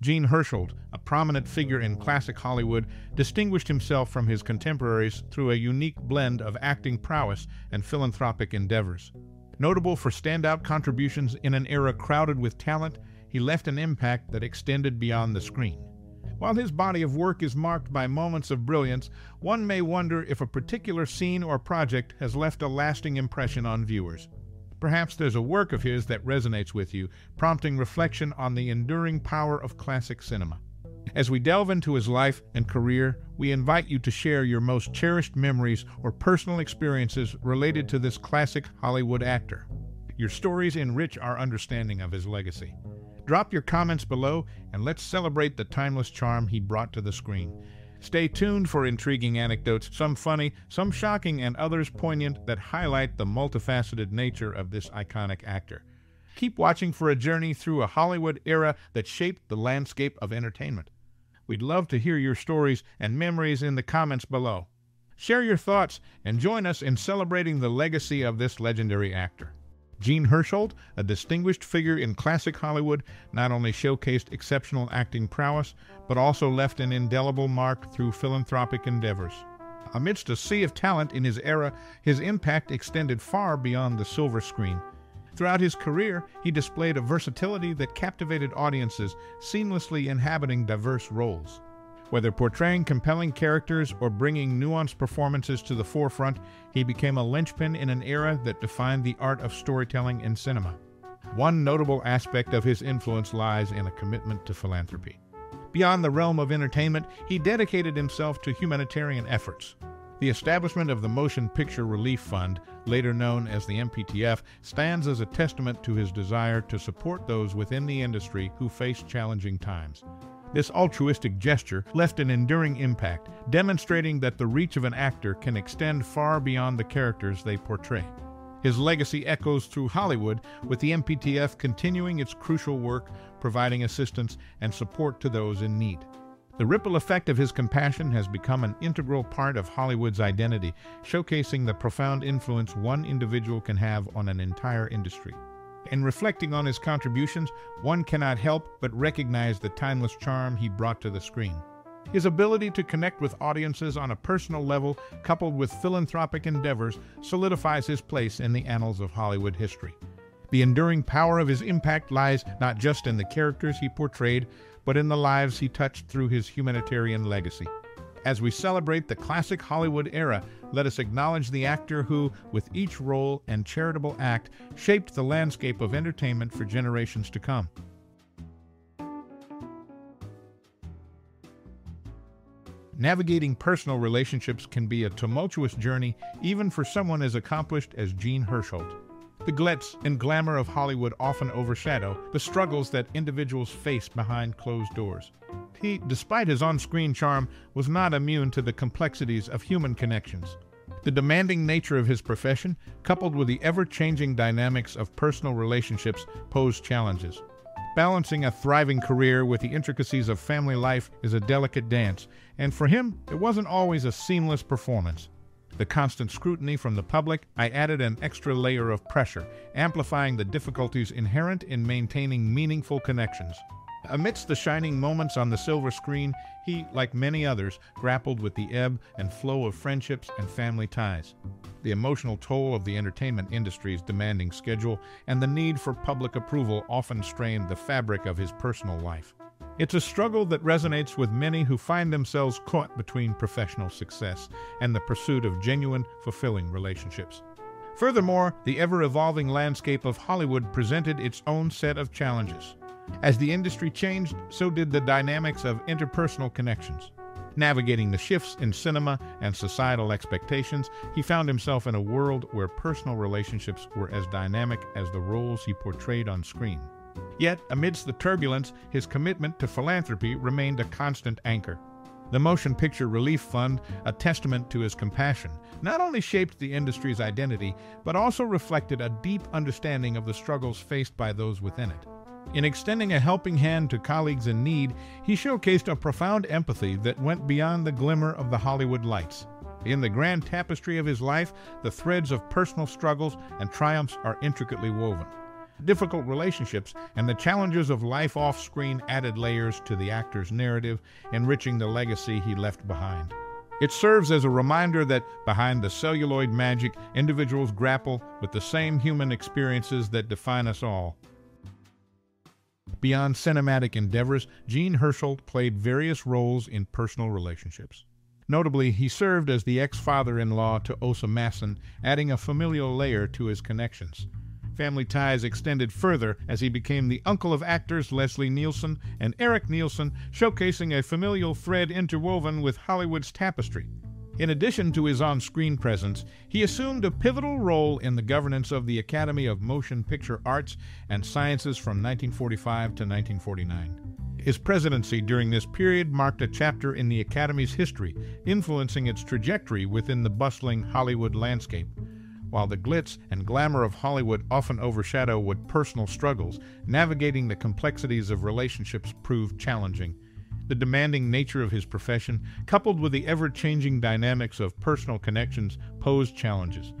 Jean Hersholt, a prominent figure in classic Hollywood, distinguished himself from his contemporaries through a unique blend of acting prowess and philanthropic endeavors. Notable for standout contributions in an era crowded with talent, he left an impact that extended beyond the screen. While his body of work is marked by moments of brilliance, one may wonder if a particular scene or project has left a lasting impression on viewers. Perhaps there's a work of his that resonates with you, prompting reflection on the enduring power of classic cinema. As we delve into his life and career, we invite you to share your most cherished memories or personal experiences related to this classic Hollywood actor. Your stories enrich our understanding of his legacy. Drop your comments below and let's celebrate the timeless charm he brought to the screen. Stay tuned for intriguing anecdotes, some funny, some shocking, and others poignant that highlight the multifaceted nature of this iconic actor. Keep watching for a journey through a Hollywood era that shaped the landscape of entertainment. We'd love to hear your stories and memories in the comments below. Share your thoughts and join us in celebrating the legacy of this legendary actor. Jean Hersholt, a distinguished figure in classic Hollywood, not only showcased exceptional acting prowess, but also left an indelible mark through philanthropic endeavors. Amidst a sea of talent in his era, his impact extended far beyond the silver screen. Throughout his career, he displayed a versatility that captivated audiences, seamlessly inhabiting diverse roles. Whether portraying compelling characters or bringing nuanced performances to the forefront, he became a linchpin in an era that defined the art of storytelling in cinema. One notable aspect of his influence lies in a commitment to philanthropy. Beyond the realm of entertainment, he dedicated himself to humanitarian efforts. The establishment of the Motion Picture Relief Fund, later known as the MPTF, stands as a testament to his desire to support those within the industry who face challenging times. This altruistic gesture left an enduring impact, demonstrating that the reach of an actor can extend far beyond the characters they portray. His legacy echoes through Hollywood, with the MPTF continuing its crucial work, providing assistance and support to those in need. The ripple effect of his compassion has become an integral part of Hollywood's identity, showcasing the profound influence one individual can have on an entire industry. In reflecting on his contributions, one cannot help but recognize the timeless charm he brought to the screen. His ability to connect with audiences on a personal level, coupled with philanthropic endeavors, solidifies his place in the annals of Hollywood history. The enduring power of his impact lies not just in the characters he portrayed, but in the lives he touched through his humanitarian legacy. As we celebrate the classic Hollywood era, let us acknowledge the actor who, with each role and charitable act, shaped the landscape of entertainment for generations to come. Navigating personal relationships can be a tumultuous journey even for someone as accomplished as Jean Hersholt. The glitz and glamour of Hollywood often overshadow the struggles that individuals face behind closed doors. He, despite his on-screen charm, was not immune to the complexities of human connections. The demanding nature of his profession, coupled with the ever-changing dynamics of personal relationships, posed challenges. Balancing a thriving career with the intricacies of family life is a delicate dance, and for him, it wasn't always a seamless performance the constant scrutiny from the public, I added an extra layer of pressure, amplifying the difficulties inherent in maintaining meaningful connections. Amidst the shining moments on the silver screen, he, like many others, grappled with the ebb and flow of friendships and family ties. The emotional toll of the entertainment industry's demanding schedule and the need for public approval often strained the fabric of his personal life. It's a struggle that resonates with many who find themselves caught between professional success and the pursuit of genuine, fulfilling relationships. Furthermore, the ever-evolving landscape of Hollywood presented its own set of challenges. As the industry changed, so did the dynamics of interpersonal connections. Navigating the shifts in cinema and societal expectations, he found himself in a world where personal relationships were as dynamic as the roles he portrayed on screen. Yet, amidst the turbulence, his commitment to philanthropy remained a constant anchor. The Motion Picture Relief Fund, a testament to his compassion, not only shaped the industry's identity, but also reflected a deep understanding of the struggles faced by those within it. In extending a helping hand to colleagues in need, he showcased a profound empathy that went beyond the glimmer of the Hollywood lights. In the grand tapestry of his life, the threads of personal struggles and triumphs are intricately woven. Difficult relationships, and the challenges of life off screen added layers to the actor's narrative, enriching the legacy he left behind. It serves as a reminder that behind the celluloid magic, individuals grapple with the same human experiences that define us all. Beyond cinematic endeavors, Jean Hersholt played various roles in personal relationships. Notably, he served as the ex-father-in-law to Osa Massen, adding a familial layer to his connections. Family ties extended further as he became the uncle of actors Leslie Nielsen and Erik Nielsen, showcasing a familial thread interwoven with Hollywood's tapestry. In addition to his on-screen presence, he assumed a pivotal role in the governance of the Academy of Motion Picture Arts and Sciences from 1945 to 1949. His presidency during this period marked a chapter in the Academy's history, influencing its trajectory within the bustling Hollywood landscape. While the glitz and glamour of Hollywood often overshadow what personal struggles, navigating the complexities of relationships proved challenging. The demanding nature of his profession, coupled with the ever-changing dynamics of personal connections, posed challenges.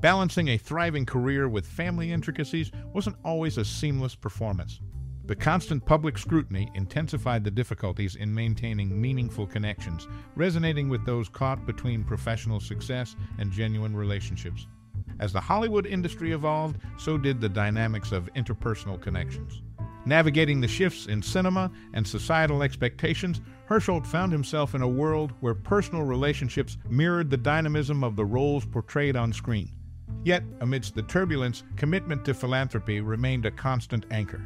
Balancing a thriving career with family intricacies wasn't always a seamless performance. The constant public scrutiny intensified the difficulties in maintaining meaningful connections, resonating with those caught between professional success and genuine relationships. As the Hollywood industry evolved, so did the dynamics of interpersonal connections. Navigating the shifts in cinema and societal expectations, Hersholt found himself in a world where personal relationships mirrored the dynamism of the roles portrayed on screen. Yet, amidst the turbulence, commitment to philanthropy remained a constant anchor.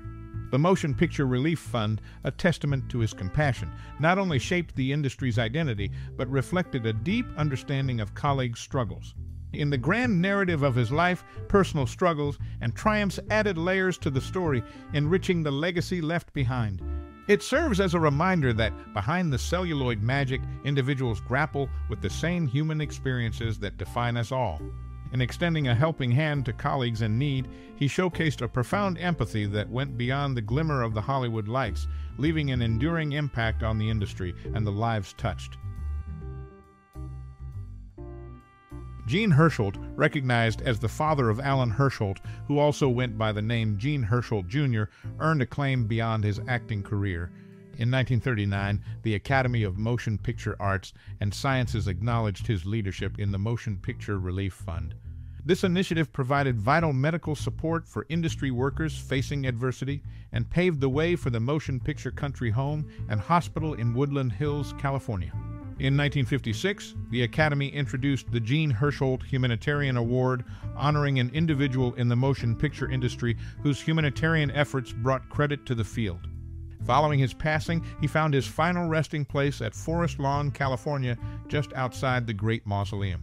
The Motion Picture Relief Fund, a testament to his compassion, not only shaped the industry's identity, but reflected a deep understanding of colleagues' struggles. In the grand narrative of his life, personal struggles and triumphs added layers to the story, enriching the legacy left behind. It serves as a reminder that behind the celluloid magic, individuals grapple with the same human experiences that define us all. In extending a helping hand to colleagues in need, he showcased a profound empathy that went beyond the glimmer of the Hollywood lights, leaving an enduring impact on the industry and the lives touched. Jean Hersholt, recognized as the father of Alan Hersholt, who also went by the name Jean Hersholt Jr., earned acclaim beyond his acting career. In 1939, the Academy of Motion Picture Arts and Sciences acknowledged his leadership in the Motion Picture Relief Fund. This initiative provided vital medical support for industry workers facing adversity and paved the way for the Motion Picture Country Home and Hospital in Woodland Hills, California. In 1956, the Academy introduced the Jean Hersholt Humanitarian Award, honoring an individual in the motion picture industry whose humanitarian efforts brought credit to the field. Following his passing, he found his final resting place at Forest Lawn, California, just outside the Great Mausoleum.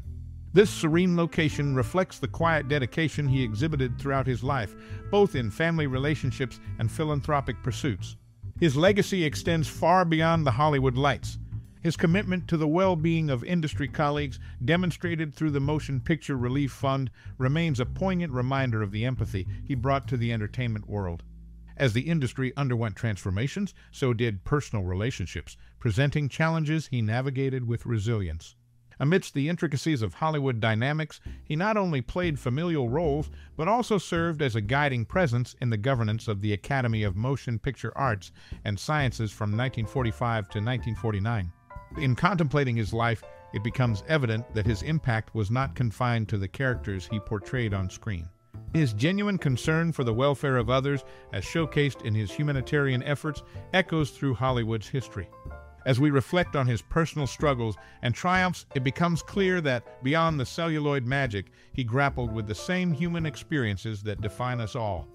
This serene location reflects the quiet dedication he exhibited throughout his life, both in family relationships and philanthropic pursuits. His legacy extends far beyond the Hollywood lights. His commitment to the well-being of industry colleagues, demonstrated through the Motion Picture Relief Fund, remains a poignant reminder of the empathy he brought to the entertainment world. As the industry underwent transformations, so did personal relationships, presenting challenges he navigated with resilience. Amidst the intricacies of Hollywood dynamics, he not only played familial roles, but also served as a guiding presence in the governance of the Academy of Motion Picture Arts and Sciences from 1945 to 1949. In contemplating his life, it becomes evident that his impact was not confined to the characters he portrayed on screen. His genuine concern for the welfare of others, as showcased in his humanitarian efforts, echoes through Hollywood's history. As we reflect on his personal struggles and triumphs, it becomes clear that, beyond the celluloid magic, he grappled with the same human experiences that define us all.